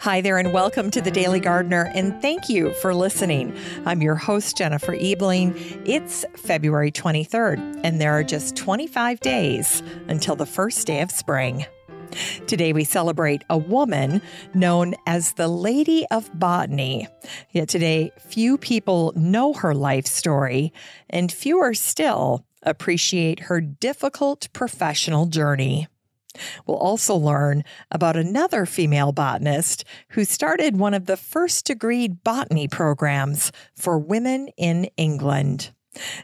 Hi there, and welcome to the Daily Gardener, and thank you for listening. I'm your host, Jennifer Ebling. It's February 23rd, and there are just 25 days until the first day of spring. Today, we celebrate a woman known as the Lady of Botany. Yet today, few people know her life story, and fewer still appreciate her difficult professional journey. We'll also learn about another female botanist who started one of the first degree botany programs for women in England.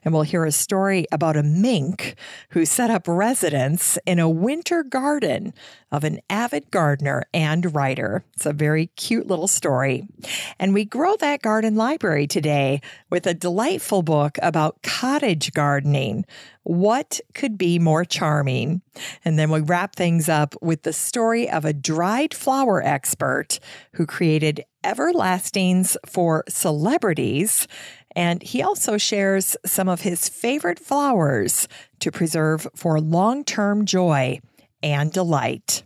And we'll hear a story about a mink who set up residence in a winter garden of an avid gardener and writer. It's a very cute little story. And we grow that garden library today with a delightful book about cottage gardening. What could be more charming? And then we wrap things up with the story of a dried flower expert who created everlastings for celebrities and he also shares some of his favorite flowers to preserve for long term joy and delight.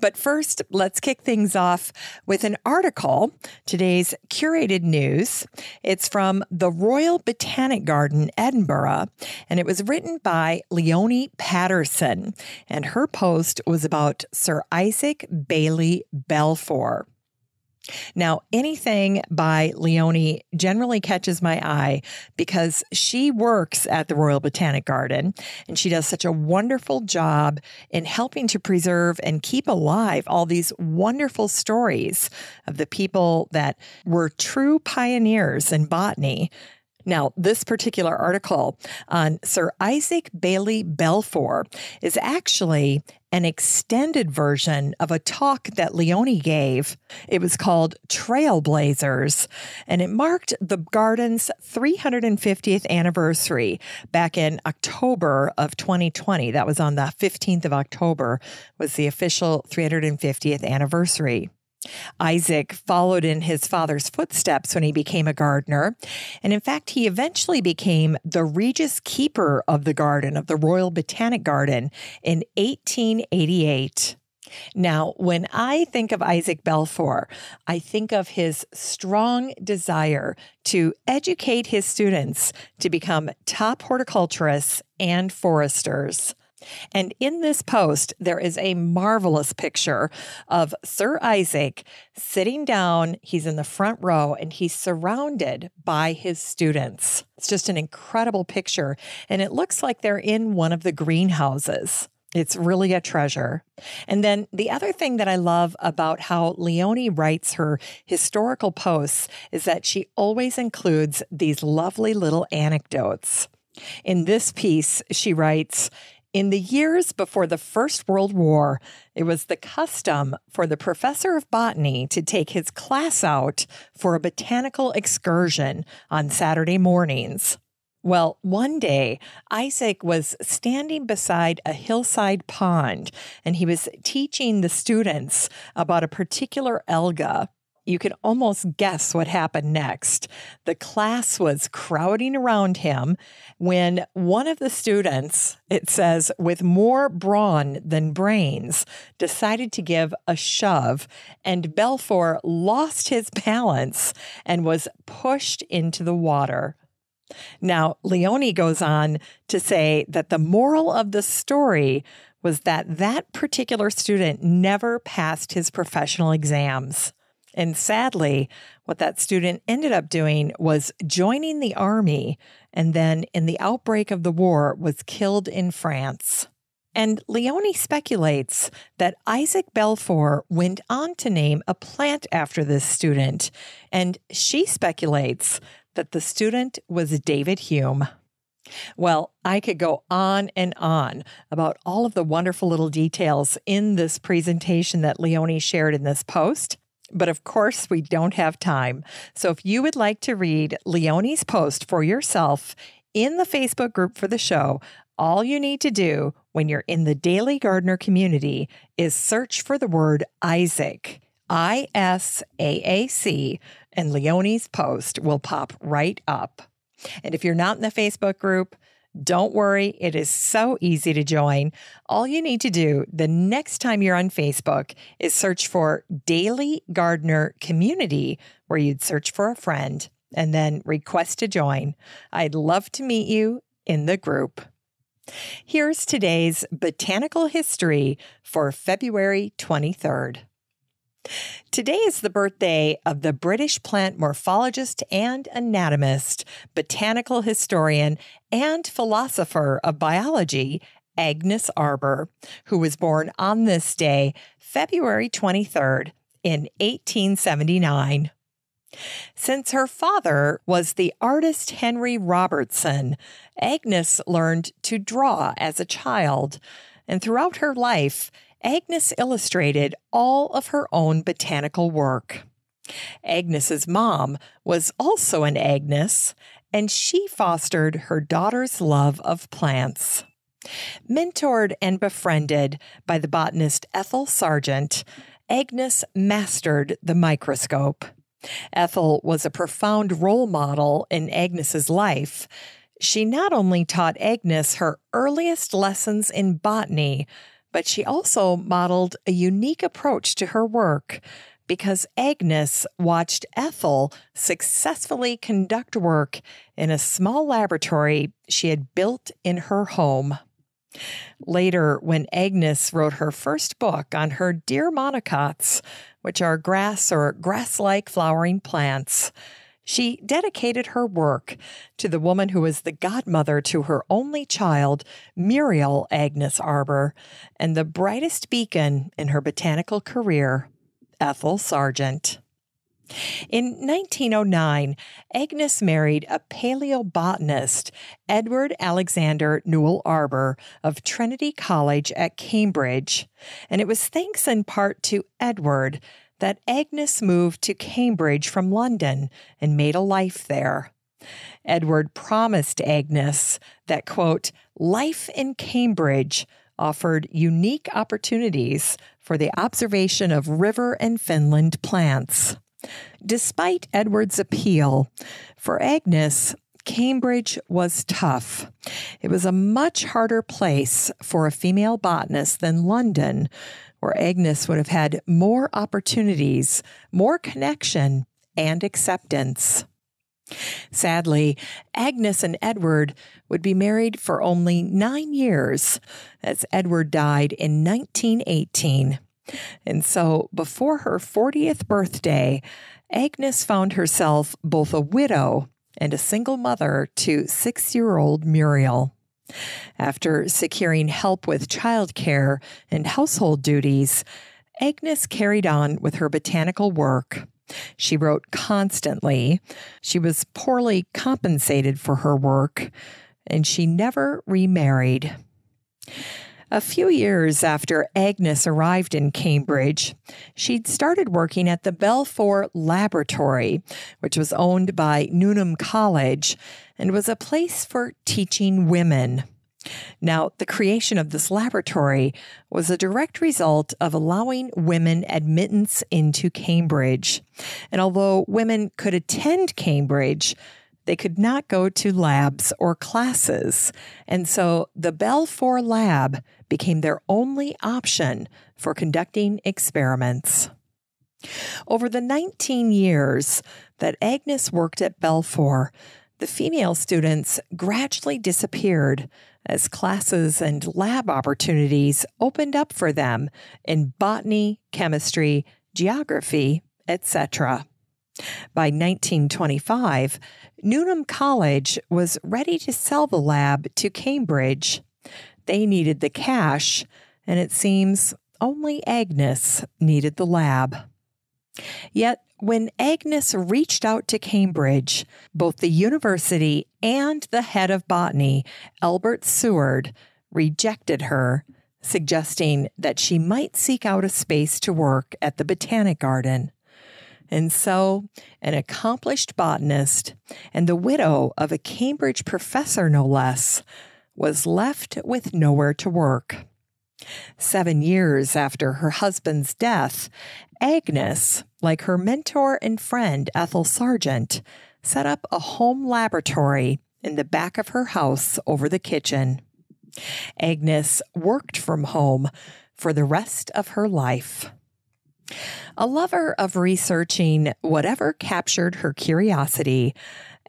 But first, let's kick things off with an article, today's curated news. It's from the Royal Botanic Garden, Edinburgh, and it was written by Leonie Patterson. And her post was about Sir Isaac Bayley Balfour. Now, anything by Leonie generally catches my eye because she works at the Royal Botanic Garden and she does such a wonderful job in helping to preserve and keep alive all these wonderful stories of the people that were true pioneers in botany. Now, this particular article on Sir Isaac Bayley Balfour is actually an extended version of a talk that Leonie gave. It was called Trailblazers, and it marked the garden's 350th anniversary back in October of 2020. That was on the 15th of October was the official 350th anniversary. Isaac followed in his father's footsteps when he became a gardener. And in fact, he eventually became the Regius Keeper of the garden, of the Royal Botanic Garden, in 1888. Now, when I think of Isaac Balfour, I think of his strong desire to educate his students to become top horticulturists and foresters. And in this post, there is a marvelous picture of Sir Isaac sitting down. He's in the front row and he's surrounded by his students. It's just an incredible picture. And it looks like they're in one of the greenhouses. It's really a treasure. And then the other thing that I love about how Leonie writes her historical posts is that she always includes these lovely little anecdotes. In this piece, she writes, in the years before the First World War, it was the custom for the professor of botany to take his class out for a botanical excursion on Saturday mornings. Well, one day, Isaac was standing beside a hillside pond and he was teaching the students about a particular alga you could almost guess what happened next. The class was crowding around him when one of the students, it says, with more brawn than brains, decided to give a shove, and Balfour lost his balance and was pushed into the water. Now, Leonie goes on to say that the moral of the story was that that particular student never passed his professional exams. And sadly, what that student ended up doing was joining the army and then in the outbreak of the war was killed in France. And Leonie speculates that Isaac Balfour went on to name a plant after this student, and she speculates that the student was David Hume. Well, I could go on and on about all of the wonderful little details in this presentation that Leonie shared in this post. But of course, we don't have time. So if you would like to read Leonie's post for yourself in the Facebook group for the show, all you need to do when you're in the Daily Gardener community is search for the word Isaac, I S A A C, and Leonie's post will pop right up. And if you're not in the Facebook group, Don't worry, it is so easy to join. All you need to do the next time you're on Facebook is search for Daily Gardener Community, where you'd search for a friend and then request to join. I'd love to meet you in the group. Here's today's botanical history for February 23rd. Today is the birthday of the British plant morphologist and anatomist, botanical historian, and philosopher of biology, Agnes Arber, who was born on this day, February 23rd, in 1879. Since her father was the artist Henry Robertson, Agnes learned to draw as a child, and throughout her life, Agnes illustrated all of her own botanical work. Agnes's mom was also an Agnes, and she fostered her daughter's love of plants. Mentored and befriended by the botanist Ethel Sargent, Agnes mastered the microscope. Ethel was a profound role model in Agnes's life. She not only taught Agnes her earliest lessons in botany, but she also modeled a unique approach to her work because Agnes watched Ethel successfully conduct work in a small laboratory she had built in her home. Later, when Agnes wrote her first book on her dear monocots, which are grass or grass like flowering plants, she dedicated her work to the woman who was the godmother to her only child, Muriel Agnes Arber, and the brightest beacon in her botanical career, Ethel Sargent. In 1909, Agnes married a paleobotanist, Edward Alexander Newell Arber of Trinity College at Cambridge, and it was thanks in part to Edward that Agnes moved to Cambridge from London and made a life there. Edward promised Agnes that, quote, life in Cambridge offered unique opportunities for the observation of river and fenland plants. Despite Edward's appeal, for Agnes, Cambridge was tough. It was a much harder place for a female botanist than London, where Agnes would have had more opportunities, more connection, and acceptance. Sadly, Agnes and Edward would be married for only nine years, as Edward died in 1918. And so, before her 40th birthday, Agnes found herself both a widow and a single mother to six year old Muriel. After securing help with childcare and household duties, Agnes carried on with her botanical work. She wrote constantly. She was poorly compensated for her work, and she never remarried. A few years after Agnes arrived in Cambridge, she'd started working at the Balfour Laboratory, which was owned by Newnham College and was a place for teaching women. Now, the creation of this laboratory was a direct result of allowing women admittance into Cambridge. And although women could attend Cambridge, they could not go to labs or classes. And so the Balfour Lab became their only option for conducting experiments. Over the 19 years that Agnes worked at Balfour, the female students gradually disappeared as classes and lab opportunities opened up for them in botany, chemistry, geography, etc. By 1925, Newnham College was ready to sell the lab to Cambridge. They needed the cash, and it seems only Agnes needed the lab. Yet, when Agnes reached out to Cambridge, both the university and the head of botany, Albert Seward, rejected her, suggesting that she might seek out a space to work at the Botanic Garden. And so, an accomplished botanist and the widow of a Cambridge professor, no less, was left with nowhere to work. Seven years after her husband's death, Agnes, like her mentor and friend Ethel Sargent, set up a home laboratory in the back of her house over the kitchen. Agnes worked from home for the rest of her life. A lover of researching whatever captured her curiosity,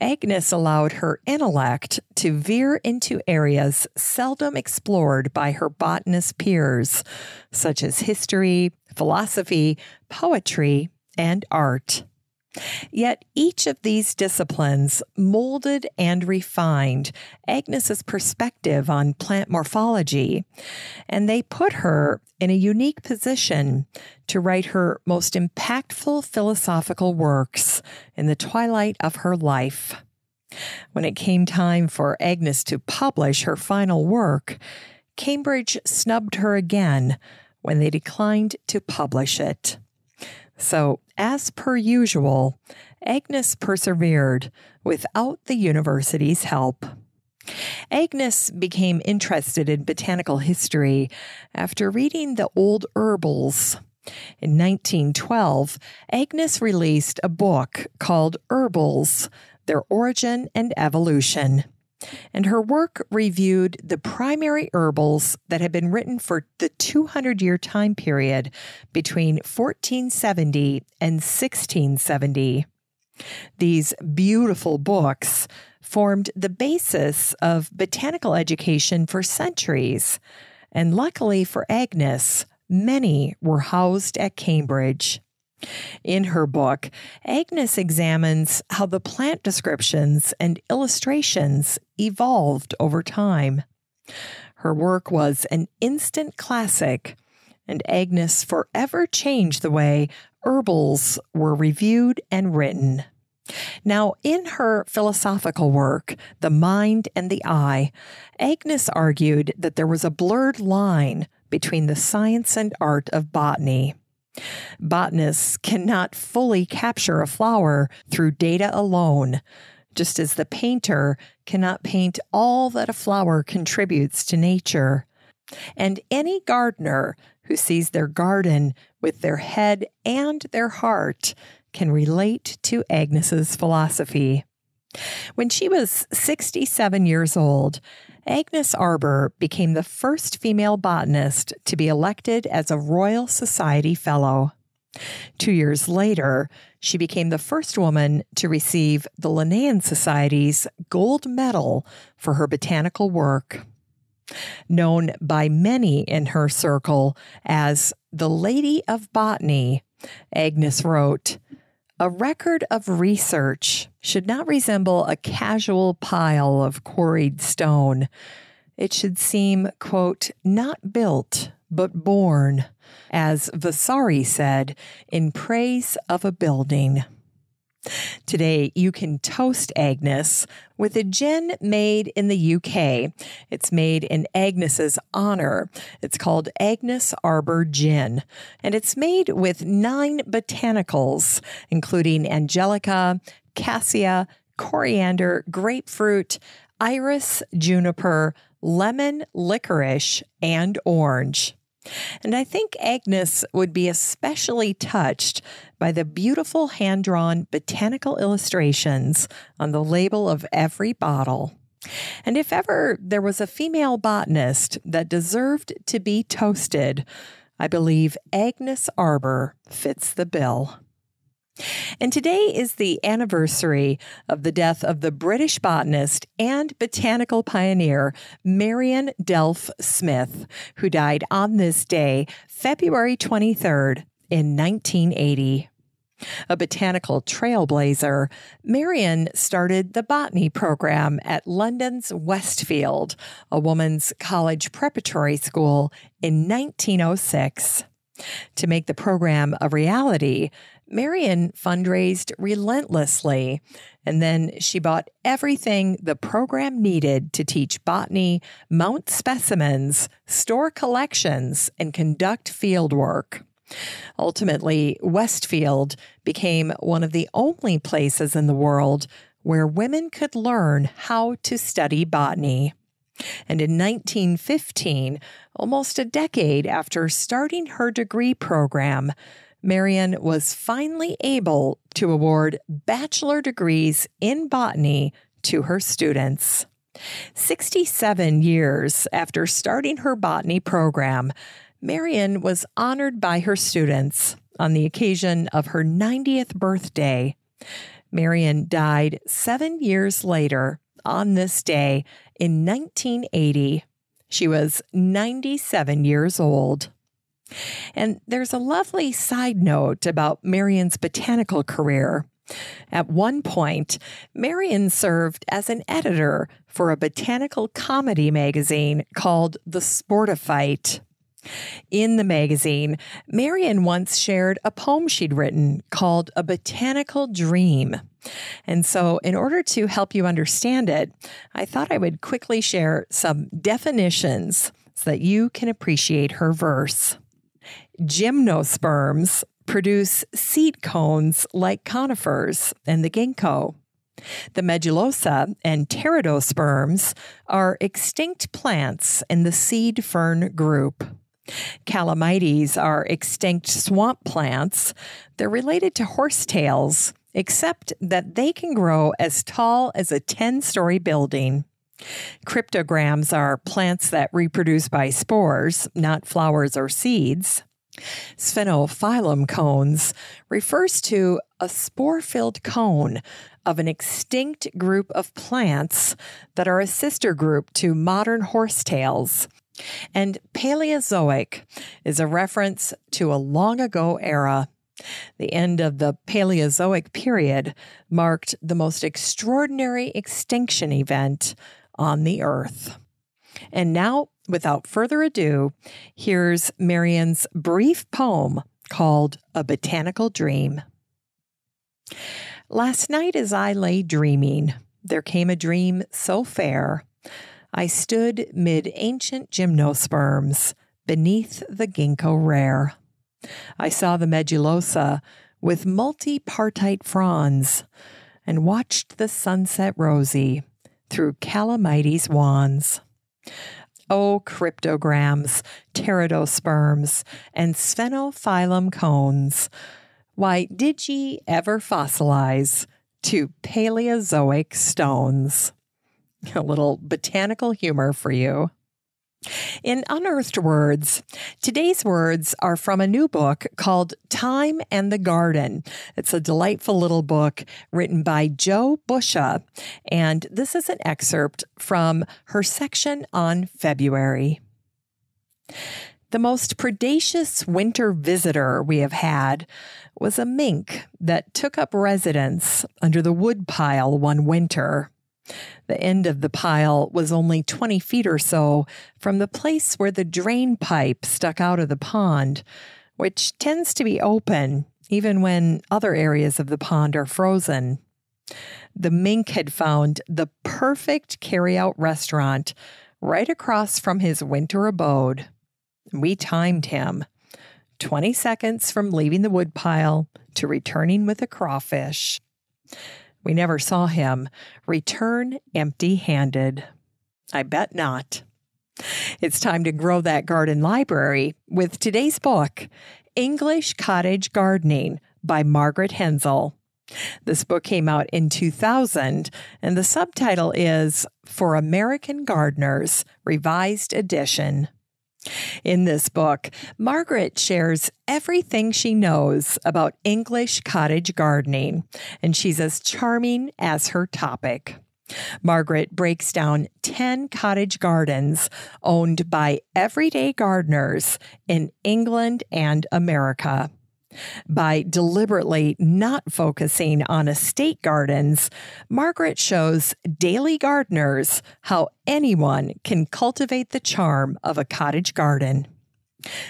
Agnes allowed her intellect to veer into areas seldom explored by her botanist peers, such as history, philosophy, poetry, and art. Yet each of these disciplines molded and refined Agnes's perspective on plant morphology, and they put her in a unique position to write her most impactful philosophical works in the twilight of her life. When it came time for Agnes to publish her final work, Cambridge snubbed her again when they declined to publish it. So, as per usual, Agnes persevered without the university's help. Agnes became interested in botanical history after reading the Old Herbals. In 1912, Agnes released a book called Herbals Their Origin and Evolution and her work reviewed the primary herbals that had been written for the 200 year time period between 1470 and 1670. These beautiful books formed the basis of botanical education for centuries, and luckily for Agnes, many were housed at Cambridge. In her book, Agnes examines how the plant descriptions and illustrations evolved over time. Her work was an instant classic, and Agnes forever changed the way herbals were reviewed and written. Now, in her philosophical work, The Mind and the Eye, Agnes argued that there was a blurred line between the science and art of botany. Botanists cannot fully capture a flower through data alone, just as the painter cannot paint all that a flower contributes to nature. And any gardener who sees their garden with their head and their heart can relate to Agnes's philosophy. When she was 67 years old, Agnes Arber became the first female botanist to be elected as a Royal Society Fellow. Two years later, she became the first woman to receive the Linnean Society's gold medal for her botanical work. Known by many in her circle as the Lady of Botany, Agnes wrote, a record of research should not resemble a casual pile of quarried stone. It should seem, quote, not built, but born, as Vasari said in praise of a building. Today, you can toast Agnes with a gin made in the UK. It's made in Agnes's honor. It's called Agnes Arber Gin, and it's made with nine botanicals, including angelica, cassia, coriander, grapefruit, iris, juniper, lemon, licorice, and orange. And I think Agnes would be especially touched by the beautiful hand drawn botanical illustrations on the label of every bottle. And if ever there was a female botanist that deserved to be toasted, I believe Agnes Arber fits the bill. And today is the anniversary of the death of the British botanist and botanical pioneer Marion Delf Smith, who died on this day, February 23rd, in 1980. A botanical trailblazer, Marion started the botany program at London's Westfield, a woman's college preparatory school, in 1906. To make the program a reality, Marion fundraised relentlessly, and then she bought everything the program needed to teach botany, mount specimens, store collections, and conduct field work. Ultimately, Westfield became one of the only places in the world where women could learn how to study botany. And in 1915, almost a decade after starting her degree program, Marion was finally able to award bachelor degrees in botany to her students. 67 years after starting her botany program, Marion was honored by her students on the occasion of her 90th birthday. Marion died seven years later on this day in 1980. She was 97 years old. And there's a lovely side note about Marion's botanical career. At one point, Marion served as an editor for a botanical comedy magazine called The Sporophyte. In the magazine, Marion once shared a poem she'd written called A Botanical Dream. And so, in order to help you understand it, I thought I would quickly share some definitions so that you can appreciate her verse. Gymnosperms produce seed cones like conifers and the ginkgo. The medullosa and pteridosperms are extinct plants in the seed fern group. Calamites are extinct swamp plants. They're related to horsetails, except that they can grow as tall as a 10 story building. Cryptogams are plants that reproduce by spores, not flowers or seeds. Sphenophyllum cones refers to a spore filled cone of an extinct group of plants that are a sister group to modern horsetails. And Paleozoic is a reference to a long ago era. The end of the Paleozoic period marked the most extraordinary extinction event on the Earth. And now, without further ado, here's Marion's brief poem called A Botanical Dream. Last night, as I lay dreaming, there came a dream so fair. I stood mid ancient gymnosperms beneath the ginkgo rare. I saw the medullosa with multipartite fronds and watched the sunset rosy through calamites' wands. Oh, cryptogams, pteridosperms, and sphenophyllum cones. Why, did ye ever fossilize to Paleozoic stones? A little botanical humor for you. In Unearthed Words, today's words are from a new book called Time and the Garden. It's a delightful little book written by Joe Busha, and this is an excerpt from her section on February. The most predacious winter visitor we have had was a mink that took up residence under the woodpile one winter. The end of the pile was only 20 feet or so from the place where the drain pipe stuck out of the pond, which tends to be open even when other areas of the pond are frozen. The mink had found the perfect carryout restaurant right across from his winter abode. We timed him 20 seconds from leaving the woodpile to returning with a crawfish. We never saw him return empty handed. I bet not. It's time to grow that garden library with today's book, English Cottage Gardening by Margaret Hensel. This book came out in 2000, and the subtitle is For American Gardeners, Revised Edition. In this book, Margaret shares everything she knows about English cottage gardening, and she's as charming as her topic. Margaret breaks down 10 cottage gardens owned by everyday gardeners in England and America. By deliberately not focusing on estate gardens, Margaret shows daily gardeners how anyone can cultivate the charm of a cottage garden.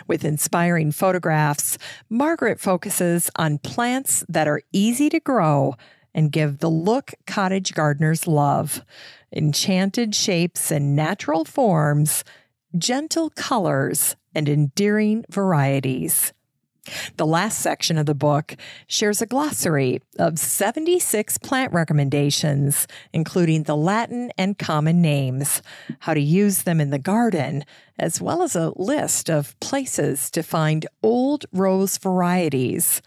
With inspiring photographs, Margaret focuses on plants that are easy to grow and give the look cottage gardeners love enchanted shapes and natural forms, gentle colors, and endearing varieties. The last section of the book shares a glossary of 76 plant recommendations, including the Latin and common names, how to use them in the garden, as well as a list of places to find old rose varieties.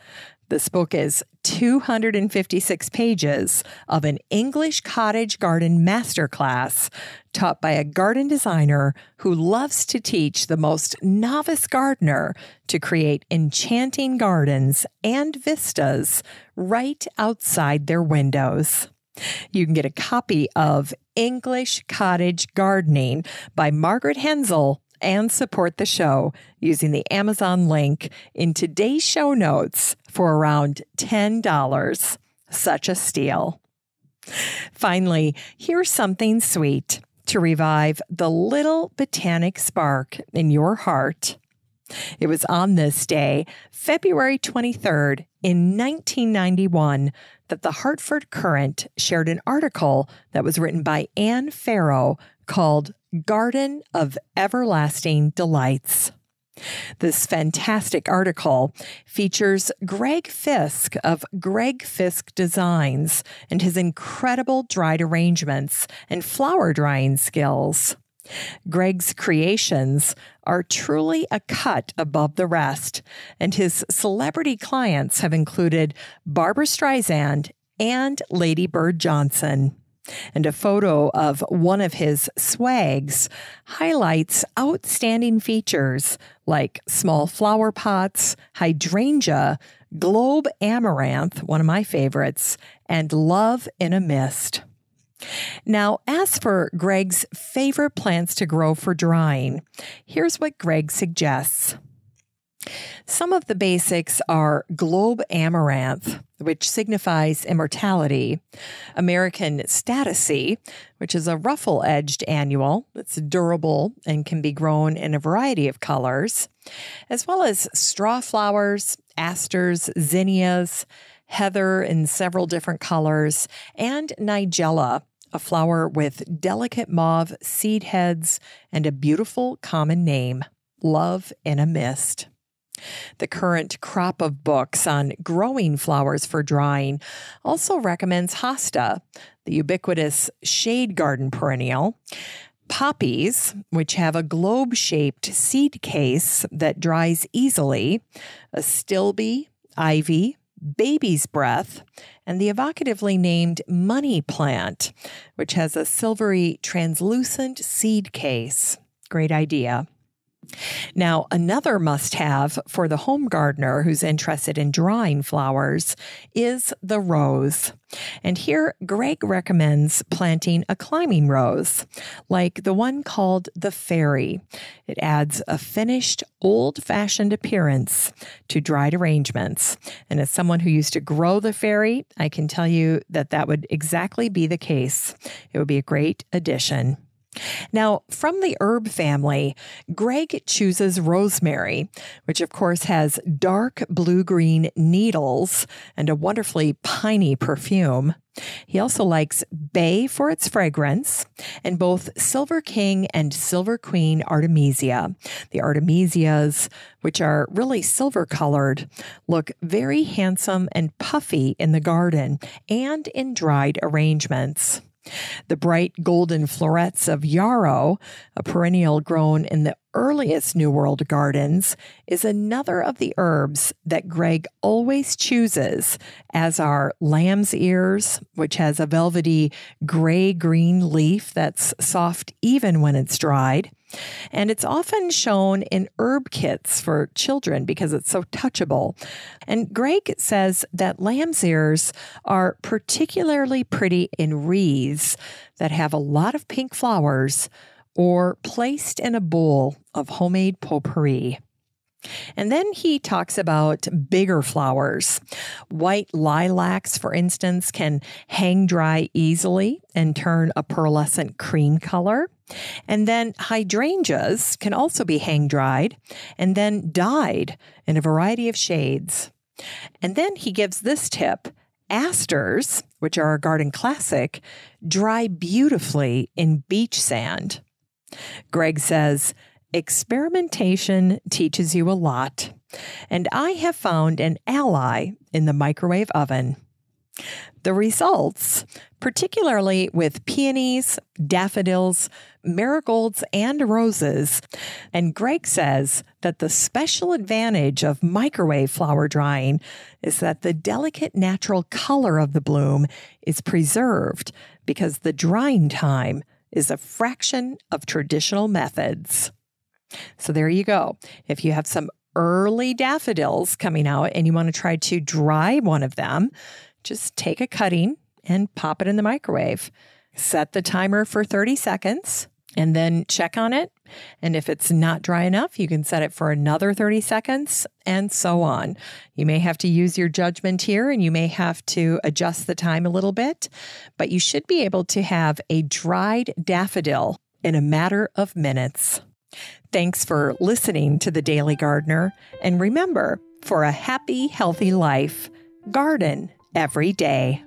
This book is 256 pages of an English cottage garden masterclass taught by a garden designer who loves to teach the most novice gardener to create enchanting gardens and vistas right outside their windows. You can get a copy of English Cottage Gardening by Margaret Hensel and support the show using the Amazon link in today's show notes for around $10. Such a steal. Finally, here's something sweet to revive the little botanic spark in your heart. It was on this day, February 23rd, in 1991, that the Hartford Courant shared an article that was written by Anne Farrow called Garden of Everlasting Delights. This fantastic article features Gregg Fisk of Gregg Fisk Designs and his incredible dried arrangements and flower drying skills. Gregg's creations are truly a cut above the rest, and his celebrity clients have included Barbra Streisand and Lady Bird Johnson. And a photo of one of his swags highlights outstanding features like small flower pots, hydrangea, globe amaranth, one of my favorites, and love in a mist. Now, as for Gregg's favorite plants to grow for drying, here's what Gregg suggests. Some of the basics are globe amaranth, which signifies immortality, American statice, which is a ruffle edged annual that's durable and can be grown in a variety of colors, as well as straw flowers, asters, zinnias, heather in several different colors, and nigella, a flower with delicate mauve seed heads and a beautiful common name, love in a mist. The current crop of books on growing flowers for drying also recommends hosta, the ubiquitous shade garden perennial, poppies, which have a globe shaped seed case that dries easily, astilbe, ivy, baby's breath, and the evocatively named money plant, which has a silvery translucent seed case. Great idea. Now, another must have for the home gardener who's interested in drying flowers is the rose. And here, Gregg recommends planting a climbing rose, like the one called the fairy. It adds a finished, old fashioned appearance to dried arrangements. And as someone who used to grow the fairy, I can tell you that that would exactly be the case. It would be a great addition. Now, from the herb family, Gregg chooses rosemary, which of course has dark blue green needles and a wonderfully piney perfume. He also likes bay for its fragrance and both Silver King and Silver Queen Artemisia. The Artemisias, which are really silver colored, look very handsome and puffy in the garden and in dried arrangements. The bright golden florets of yarrow, a perennial grown in the earliest New World gardens, is another of the herbs that Gregg always chooses, as are lamb's ears, which has a velvety gray green leaf that's soft even when it's dried. And it's often shown in herb kits for children because it's so touchable. And Gregg says that lamb's ears are particularly pretty in wreaths that have a lot of pink flowers or placed in a bowl of homemade potpourri. And then he talks about bigger flowers. White lilacs, for instance, can hang dry easily and turn a pearlescent cream color. And then hydrangeas can also be hang dried and then dyed in a variety of shades. And then he gives this tip asters, which are a garden classic, dry beautifully in beach sand. Gregg says, Experimentation teaches you a lot, and I have found an ally in the microwave oven. The results, particularly with peonies, daffodils, marigolds, and roses. And Gregg says that the special advantage of microwave flower drying is that the delicate natural color of the bloom is preserved because the drying time is a fraction of traditional methods. So there you go. If you have some early daffodils coming out and you want to try to dry one of them, just take a cutting and pop it in the microwave. Set the timer for 30 seconds and then check on it. And if it's not dry enough, you can set it for another 30 seconds and so on. You may have to use your judgment here and you may have to adjust the time a little bit, but you should be able to have a dried daffodil in a matter of minutes. Thanks for listening to The Daily Gardener. And remember, for a happy, healthy life, garden every day.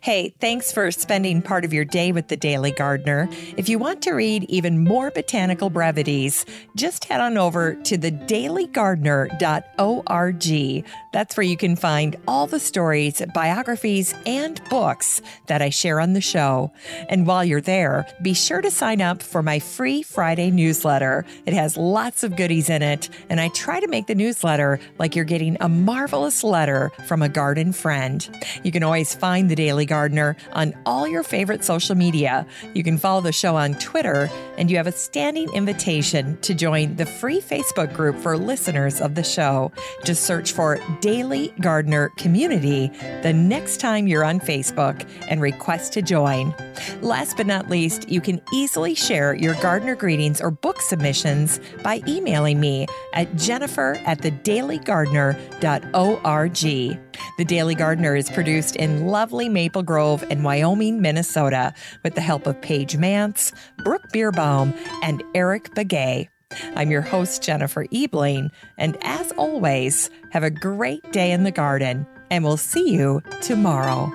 Hey, thanks for spending part of your day with the Daily Gardener. If you want to read even more botanical brevities, just head on over to thedailygardener.org. That's where you can find all the stories, biographies, and books that I share on the show. And while you're there, be sure to sign up for my free Friday newsletter. It has lots of goodies in it, and I try to make the newsletter like you're getting a marvelous letter from a garden friend. You can always find the Daily Gardener on all your favorite social media. You can follow the show on Twitter, and you have a standing invitation to join the free Facebook group for listeners of the show. Just search for Daily Gardener Community the next time you're on Facebook and request to join. Last but not least, you can easily share your gardener greetings or book submissions by emailing me at jennifer at thedailygardener.org. The Daily Gardener is produced in lovely Maple Grove in Wyoming, Minnesota, with the help of Paige Mance, Brooke Beerbaum, and Eric Begay. I'm your host, Jennifer Ebling, and as always, have a great day in the garden, and we'll see you tomorrow.